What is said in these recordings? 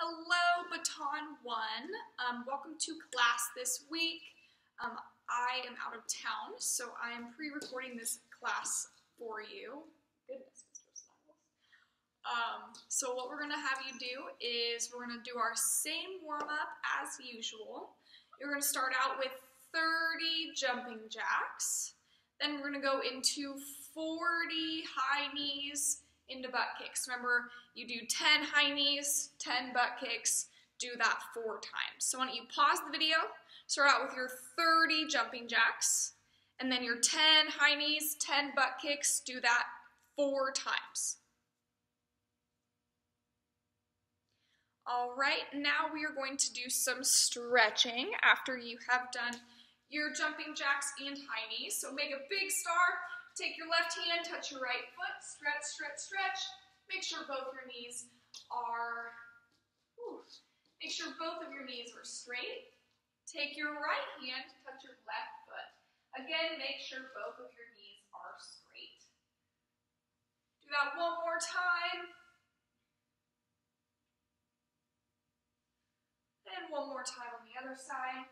Hello, Baton One. Um, welcome to class this week. Um, I am out of town, so I am pre-recording this class for you. Goodness, Mr. Styles. Um, so what we're going to have you do is we're going to do our same warm-up as usual. You're to start out with 30 jumping jacks. Then we're going to go into 40 high knees, into butt kicks. Remember, you do 10 high knees, 10 butt kicks, do that four times. So why don't you pause the video, start out with your 30 jumping jacks, and then your 10 high knees, 10 butt kicks, do that four times. All right, now we are going to do some stretching after you have done your jumping jacks and high knees. So make a big star, Take your left hand, touch your right foot, stretch, stretch, stretch. Make sure both your knees are, whew, make sure both of your knees are straight. Take your right hand, touch your left foot. Again, make sure both of your knees are straight. Do that one more time. And one more time on the other side.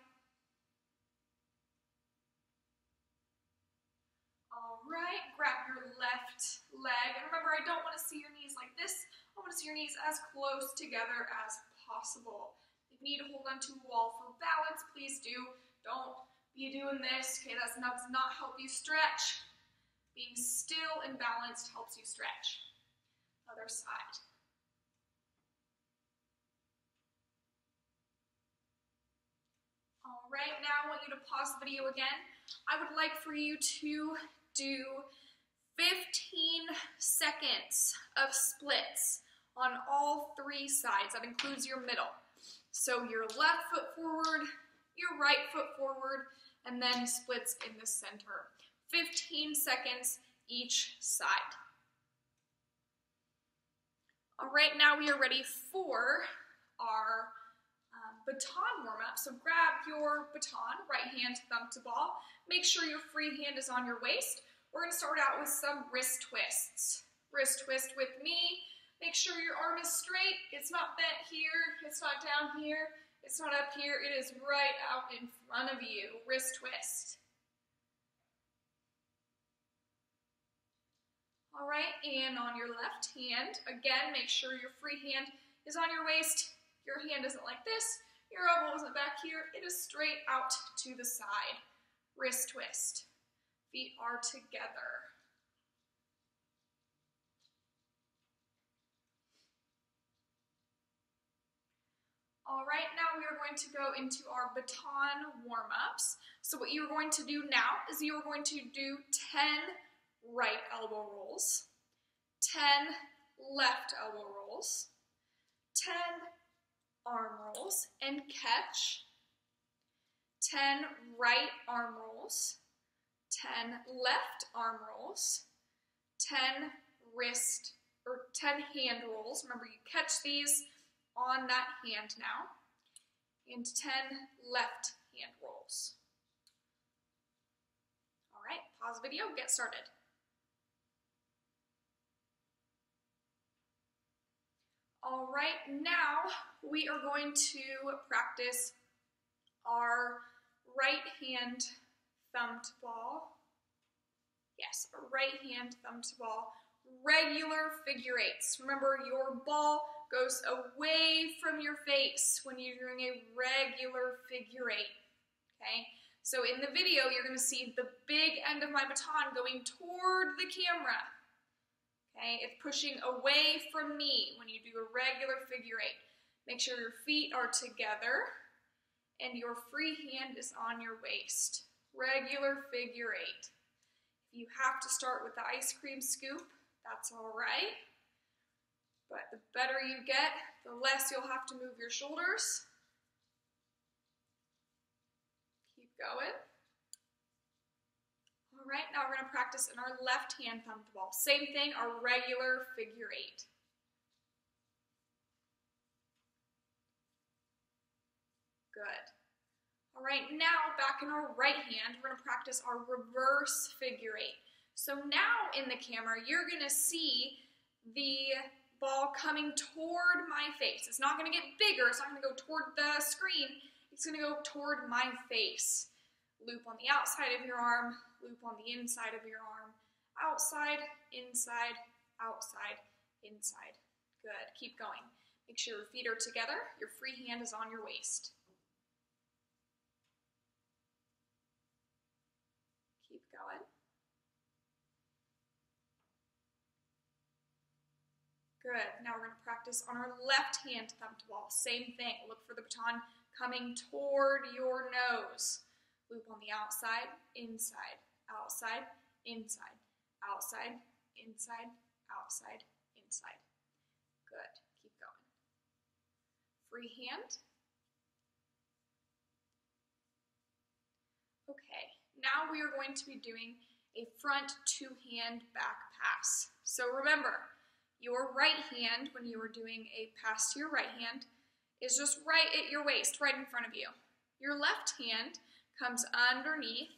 Right, grab your left leg. And remember, I don't want to see your knees like this. I want to see your knees as close together as possible. If you need to hold onto a wall for balance, please do. Don't be doing this. Okay, that does not help you stretch. Being still and balanced helps you stretch. Other side. All right, now I want you to pause the video again. I would like for you to do 15 seconds of splits on all three sides. That includes your middle. So your left foot forward, your right foot forward, and then splits in the center. 15 seconds each side. All right, now we are ready for our um, baton warm-up. So grab your baton, right hand thumb to ball. Make sure your free hand is on your waist. We're to start out with some wrist twists. Wrist twist with me. Make sure your arm is straight. It's not bent here. It's not down here. It's not up here. It is right out in front of you. Wrist twist. All right, and on your left hand, again, make sure your free hand is on your waist. Your hand isn't like this. Your elbow isn't back here. It is straight out to the side. Wrist twist. Feet are together. All right, now we are going to go into our baton warm-ups. So what you're going to do now is you're going to do 10 right elbow rolls, 10 left elbow rolls, 10 arm rolls, and catch, 10 right arm rolls, 10 left arm rolls, 10 wrist or 10 hand rolls. Remember, you catch these on that hand now, and 10 left hand rolls. All right, pause video, get started. All right, now we are going to practice our right hand thumb to ball. Yes, right hand thumb to ball. Regular figure eights. Remember, your ball goes away from your face when you're doing a regular figure eight. Okay? So in the video, you're going to see the big end of my baton going toward the camera. Okay? It's pushing away from me when you do a regular figure eight. Make sure your feet are together and your free hand is on your waist regular figure eight. If you have to start with the ice cream scoop, that's all right. But the better you get, the less you'll have to move your shoulders. Keep going. All right, now we're going to practice in our left hand thumb to ball. Same thing, our regular figure eight. Good. All right, now back in our right hand, we're gonna practice our reverse figure eight. So now in the camera, you're gonna see the ball coming toward my face. It's not gonna get bigger, it's not gonna go toward the screen, it's gonna go toward my face. Loop on the outside of your arm, loop on the inside of your arm, outside, inside, outside, inside. Good, keep going. Make sure your feet are together, your free hand is on your waist. Good. Now we're going to practice on our left hand thumb to ball. Same thing. Look for the baton coming toward your nose. Loop on the outside, inside, outside, inside, outside, inside, outside, inside. Good. Keep going. Free hand. Okay. Now we are going to be doing a front two-hand back pass. So remember, your right hand, when you are doing a pass to your right hand, is just right at your waist, right in front of you. Your left hand comes underneath.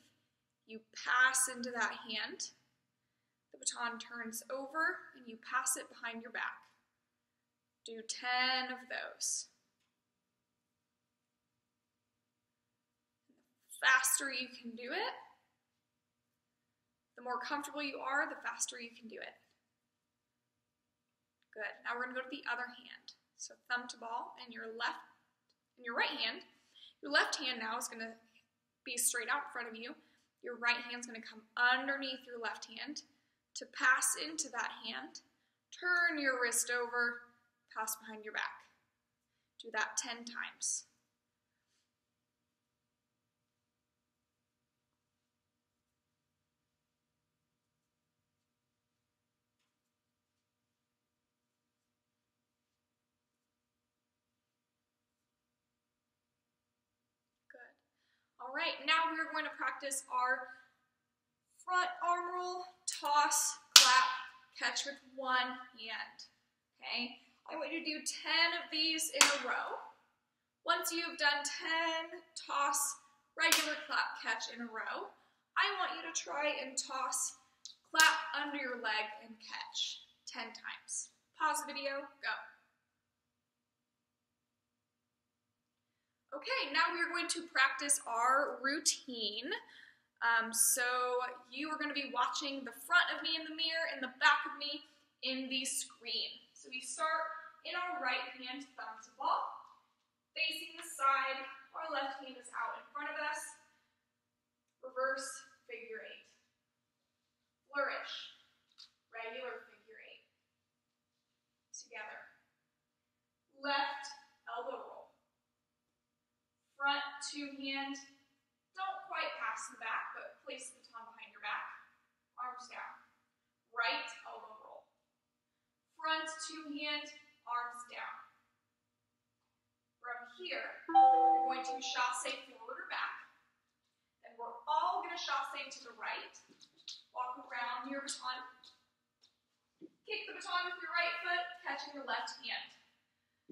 You pass into that hand. The baton turns over and you pass it behind your back. Do 10 of those. The faster you can do it, the more comfortable you are, the faster you can do it. Good. Now we're going to go to the other hand. So thumb to ball and your left, and your right hand. Your left hand now is going to be straight out in front of you. Your right hand is going to come underneath your left hand to pass into that hand. Turn your wrist over, pass behind your back. Do that 10 times. All right, now we're going to practice our front arm roll, toss, clap, catch with one hand. Okay, I want you to do 10 of these in a row. Once you've done 10 toss, regular clap, catch in a row, I want you to try and toss, clap under your leg and catch 10 times. Pause the video, go. Okay, now we are going to practice our routine. Um, so you are going to be watching the front of me in the mirror and the back of me in the screen. So we start in our right hand, thumb to ball, facing the side. Our left hand is out in front of us. Reverse figure eight. Flourish. Regular figure eight. Together. Left elbow roll front two hand. Don't quite pass the back, but place the baton behind your back. Arms down. Right elbow roll. Front two hand, arms down. From here, you're going to chasse forward or back. And we're all going to chasse to the right. Walk around your baton. Kick the baton with your right foot, catching your left hand.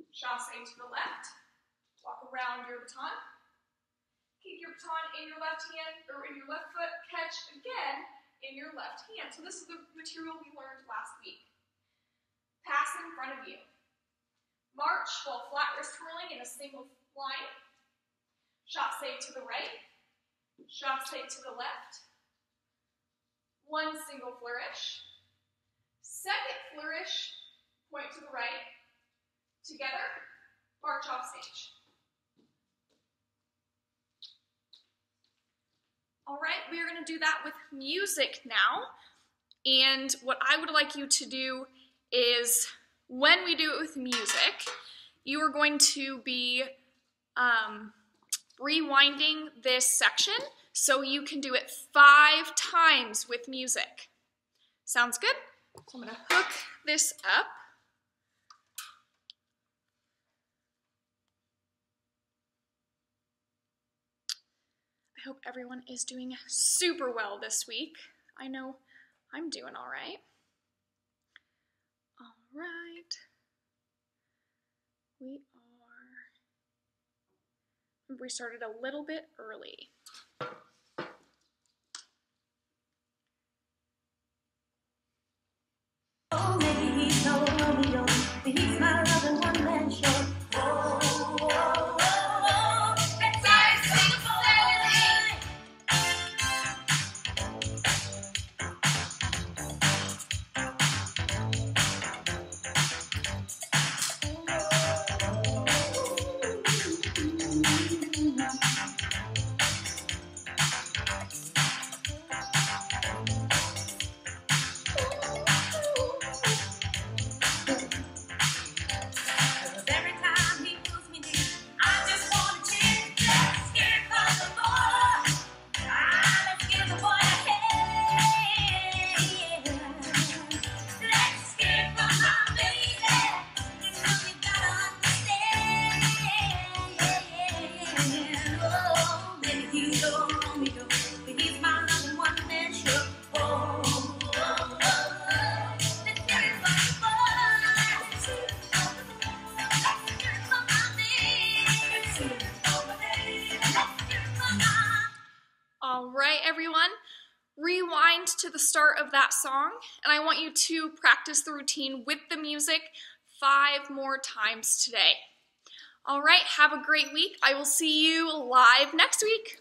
Chasse to the left. Walk around your baton. Keep your baton in your left hand or in your left foot. Catch again in your left hand. So this is the material we learned last week. Pass in front of you. March while flat wrist twirling in a single line. Chasse to the right. Chasse to the left. One single flourish. Second flourish, point to the right. Together, march off stage. All right, we are going to do that with music now. And what I would like you to do is when we do it with music, you are going to be um, rewinding this section so you can do it five times with music. Sounds good? So I'm going to hook this up. I hope everyone is doing super well this week. I know I'm doing all right. All right. We are. We started a little bit early. The start of that song, and I want you to practice the routine with the music five more times today. All right, have a great week. I will see you live next week.